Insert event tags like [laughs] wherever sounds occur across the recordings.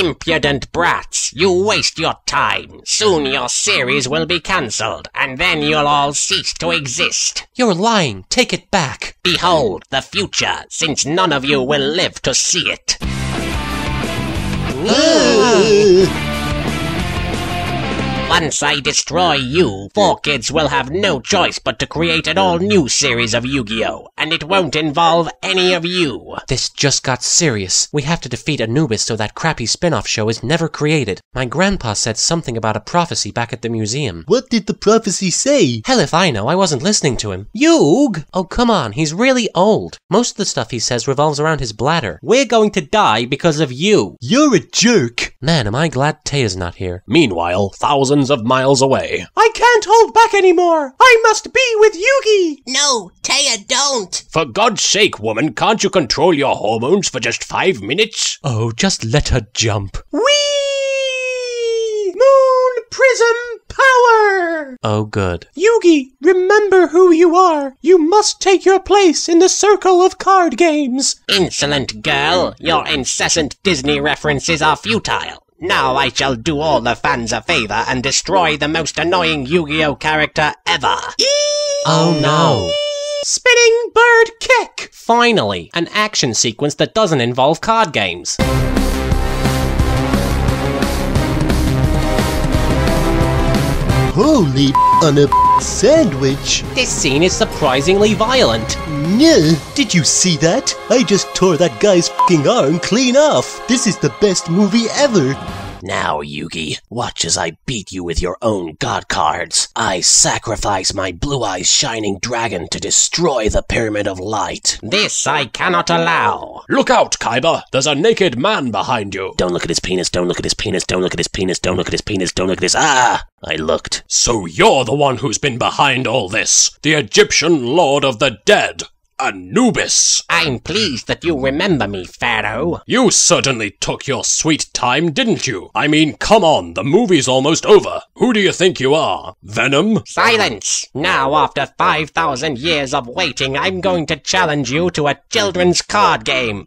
Impudent brats, you waste your time. Soon your series will be cancelled, and then you'll all cease to exist. You're lying. Take it back. Behold the future, since none of you will live to see it. Ah. Once I destroy you, 4Kids will have no choice but to create an all new series of Yu Gi Oh! And it won't involve any of you. This just got serious. We have to defeat Anubis so that crappy spin off show is never created. My grandpa said something about a prophecy back at the museum. What did the prophecy say? Hell if I know, I wasn't listening to him. Yug! Oh, come on, he's really old. Most of the stuff he says revolves around his bladder. We're going to die because of you. You're a jerk. Man, am I glad Téa's not here. Meanwhile, thousands of miles away. I can't hold back anymore. I must be with Yugi. No, Téa, don't. For God's sake, woman, can't you control your hormones for just five minutes? Oh, just let her jump. Whee! Moon Prism Power! Oh, good. Yugi, remember who you are. You must take your place in the circle of card games. Insolent girl, your incessant Disney references are futile. Now I shall do all the fans a favor and destroy the most annoying Yu-Gi-Oh character ever. Oh no. Spinning Bird Kick! Finally, an action sequence that doesn't involve card games. Holy on a sandwich. This scene is surprisingly violent. Nuh, did you see that? I just tore that guy's arm clean off. This is the best movie ever. Now, Yugi, watch as I beat you with your own god cards. I sacrifice my blue eyes shining dragon to destroy the Pyramid of Light. This I cannot allow. Look out, Kaiba! There's a naked man behind you. Don't look at his penis, don't look at his penis, don't look at his penis, don't look at his penis, don't look at his. Ah! I looked. So you're the one who's been behind all this. The Egyptian Lord of the Dead. Anubis. I'm pleased that you remember me, Pharaoh. You certainly took your sweet time, didn't you? I mean, come on, the movie's almost over. Who do you think you are? Venom? Silence! Now, after 5,000 years of waiting, I'm going to challenge you to a children's card game.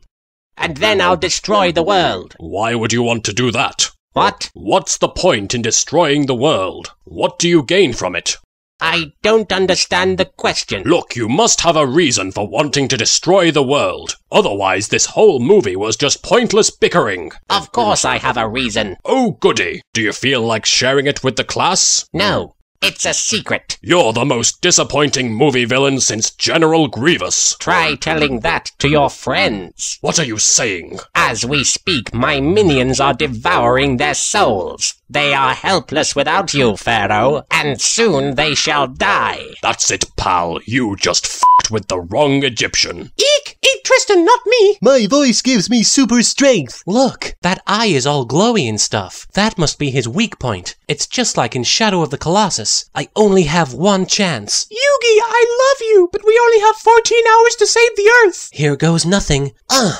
And then I'll destroy the world. Why would you want to do that? What? What's the point in destroying the world? What do you gain from it? I don't understand the question. Look, you must have a reason for wanting to destroy the world. Otherwise, this whole movie was just pointless bickering. Of course I have a reason. Oh, goody. Do you feel like sharing it with the class? No, it's a secret. You're the most disappointing movie villain since General Grievous. Try telling that to your friends. What are you saying? As we speak, my minions are devouring their souls. They are helpless without you, Pharaoh, and soon they shall die. That's it, pal. You just f***ed with the wrong Egyptian. Eek! Eat Tristan, not me! My voice gives me super strength. Look, that eye is all glowy and stuff. That must be his weak point. It's just like in Shadow of the Colossus. I only have one chance. Yugi, I love you, but we only have 14 hours to save the Earth. Here goes nothing. Uh.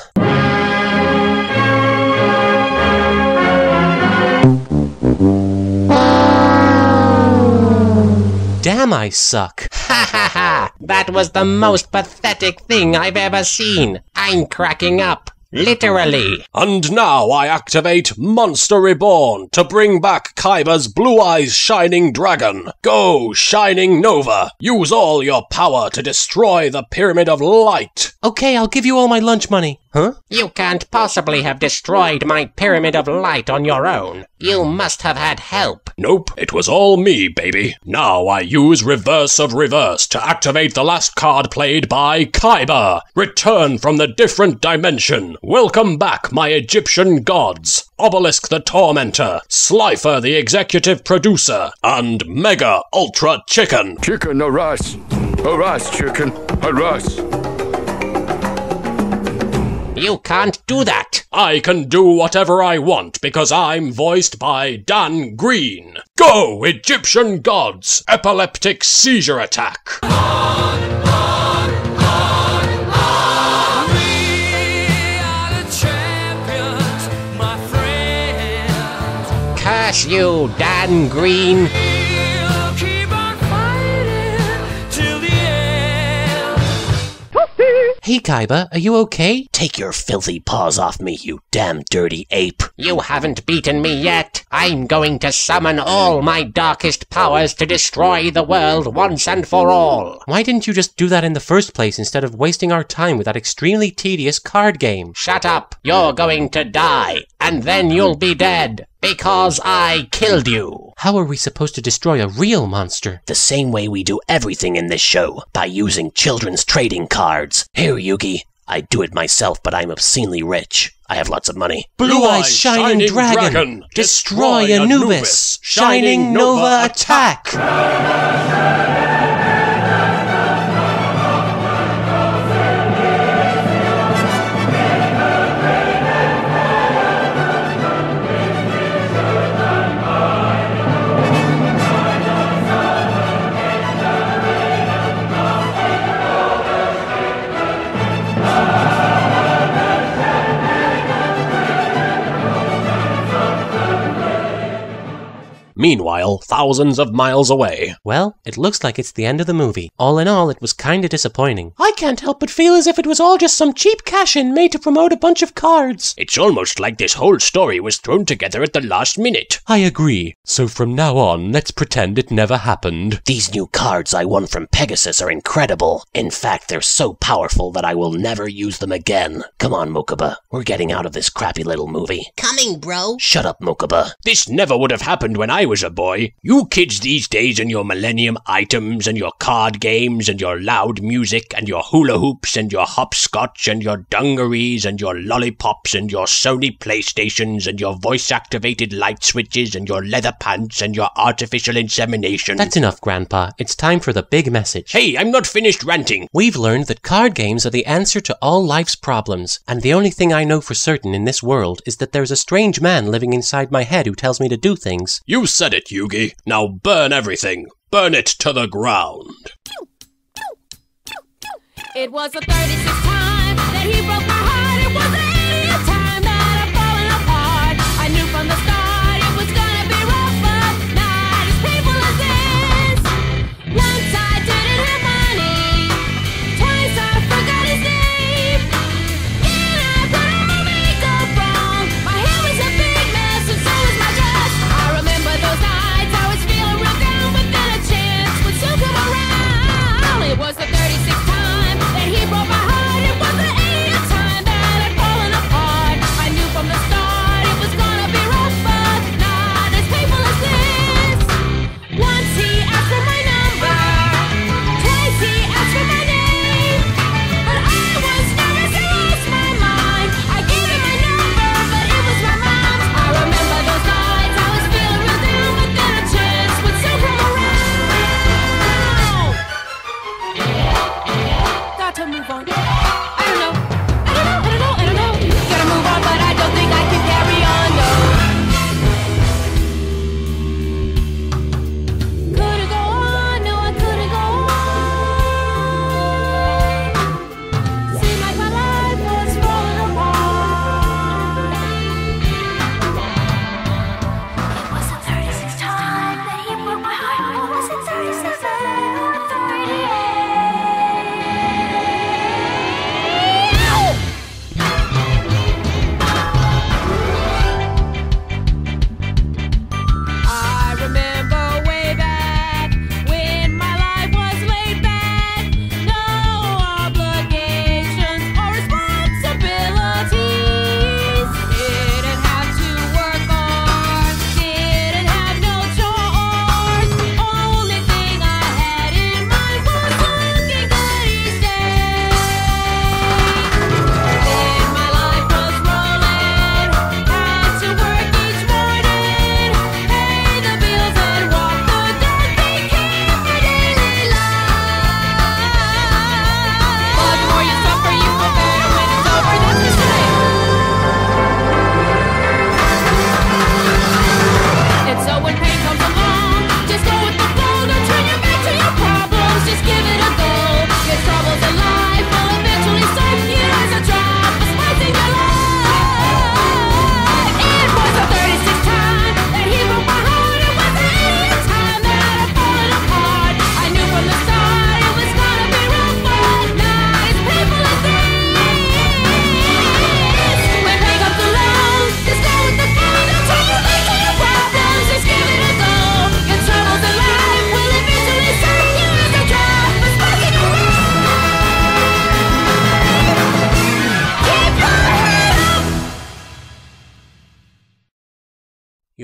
Damn, I suck. [laughs] Ha ha ha! That was the most pathetic thing I've ever seen. I'm cracking up. Literally. And now I activate Monster Reborn to bring back Kaiba's Blue Eyes Shining Dragon. Go, Shining Nova! Use all your power to destroy the Pyramid of Light. Okay, I'll give you all my lunch money. Huh? You can't possibly have destroyed my Pyramid of Light on your own. You must have had help. Nope, it was all me, baby. Now I use Reverse of Reverse to activate the last card played by Kaiba. Return from the different dimension. Welcome back, my Egyptian gods. Obelisk the Tormentor, Slifer the Executive Producer, and Mega Ultra Chicken. Chicken, arise. Arise, chicken. Arise. You can't do that. I can do whatever I want because I'm voiced by Dan Green. Go, Egyptian gods! Epileptic seizure attack! Curse you, Dan Green. Hey, Kaiba, are you okay? Take your filthy paws off me, you damn dirty ape. You haven't beaten me yet. I'm going to summon all my darkest powers to destroy the world once and for all. Why didn't you just do that in the first place instead of wasting our time with that extremely tedious card game? Shut up. You're going to die, and then you'll be dead. Because I killed you. How are we supposed to destroy a real monster? The same way we do everything in this show, by using children's trading cards. Here, Yugi. I do it myself, but I'm obscenely rich. I have lots of money. Blue Eyes Shining, Dragon, destroy Anubis, Shining Nova attack! Meanwhile, thousands of miles away. Well, it looks like it's the end of the movie. All in all, it was kinda disappointing. I can't help but feel as if it was all just some cheap cash in made to promote a bunch of cards. It's almost like this whole story was thrown together at the last minute. I agree. So from now on, let's pretend it never happened. These new cards I won from Pegasus are incredible. In fact, they're so powerful that I will never use them again. Come on, Mokuba. We're getting out of this crappy little movie. Coming, bro. Shut up, Mokuba. This never would have happened when I was a boy. You kids these days and your millennium items and your card games and your loud music and your hula hoops and your hopscotch and your dungarees and your lollipops and your Sony PlayStations and your voice activated light switches and your leather pants and your artificial insemination. That's enough, Grandpa. It's time for the big message. Hey, I'm not finished ranting. We've learned that card games are the answer to all life's problems, and the only thing I know for certain in this world is that there's a strange man living inside my head who tells me to do things. You said it, Yugi. Now burn everything. Burn it to the ground. It was the 36th time that he broke my heart. It was the 80th time that I've apart. I knew from the start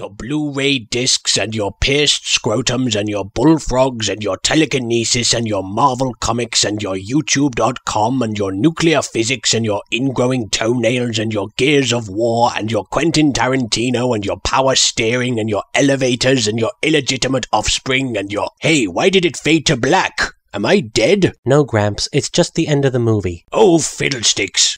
Your Blu-ray discs and your pierced scrotums and your bullfrogs and your telekinesis and your Marvel comics and your YouTube.com and your nuclear physics and your ingrowing toenails and your Gears of War and your Quentin Tarantino and your power steering and your elevators and your illegitimate offspring and your... Hey, why did it fade to black? Am I dead? No, Gramps, it's just the end of the movie. Oh, fiddlesticks.